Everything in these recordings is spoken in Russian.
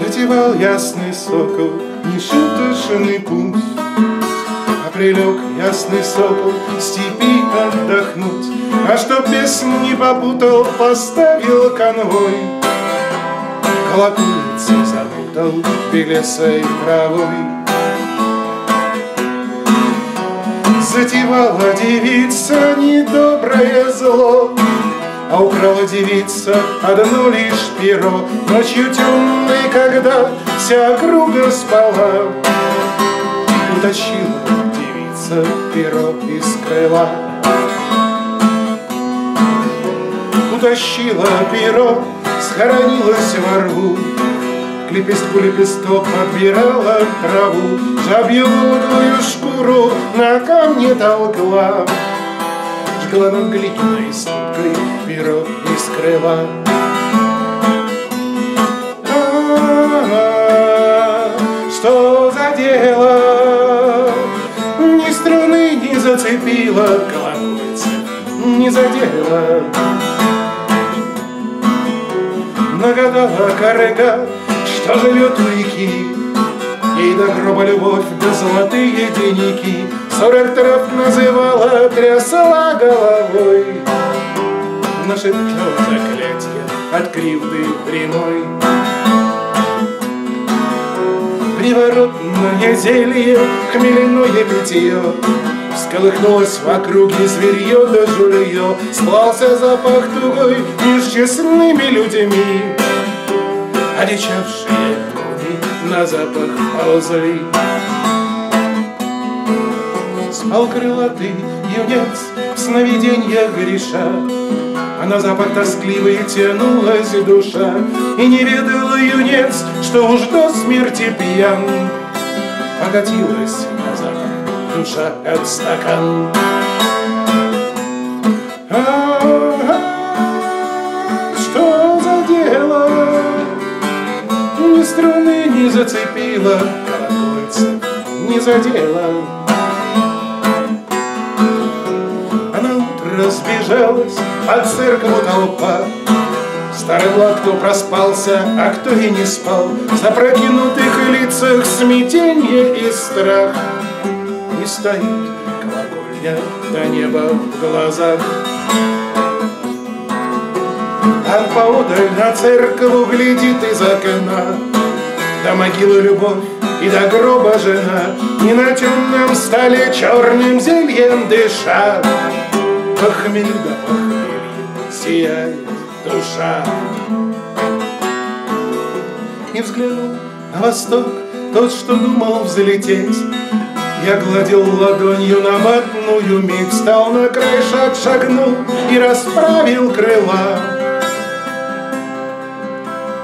Зазевал ясный сокол нешуточный путь, А прилег ясный сокол степи отдохнуть, А чтоб песнь не попутал, поставил конвой. Колокольцы запутал белесой травой. Затевала девица недоброе зло, а украла девица одно лишь перо. Ночью темной, когда вся округа спала Утащила девица перо из крыла. Утащила перо, схоронилась во рву. К лепестку лепесток подбирала траву. Жабью луговую шкуру на камне толкла. Жгла над глиняной из крыла. Что за дело? Ни струны не зацепила колокольца, не задела. Нагадала корыга, что живет у реки, Ей до гроба любовь, да золотые деньги Сорок трав называла, трясла головой Нашептала заклятие от кривды прямой. Приворотное зелье, хмельное питье Всколыхнулось в округе зверье да жулье Слался запах тугой меж честными людьми. Одичавшие на запах ползли. Спал крылатый юнец в сновиденьях греша, А на запах тоскливый тянулась душа, И не ведал юнец, что уж до смерти пьян. Покатилась на запах душа от стакан. Что за дело? Ни струны не зацепила, колокольца не задела. А на утро сбежалась от церкову толпа, Старый влад, кто проспался, а кто и не спал, В запрокинутых лицах смятенье и страх. И стоит колокольня до неба в глазах. А поодаль на церковь глядит из окна. До могилы любовь и до гроба жена. И на темном столе черным зельем дыша. Похмелю да похмелье сияет душа И взглянул на восток тот, что думал взлететь я гладил ладонью на ватную миг, Встал на край шаг, шагнул и расправил крыла.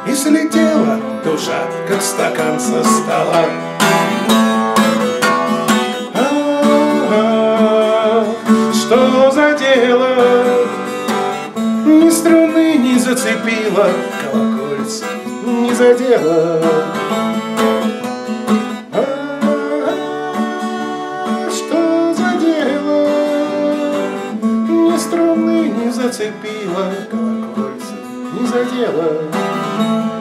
И слетела душа, как стакан со стола. Зацепила, колокольца не задела. А-а-а, Что за дело? Ни струны не зацепила, колокольца не задела.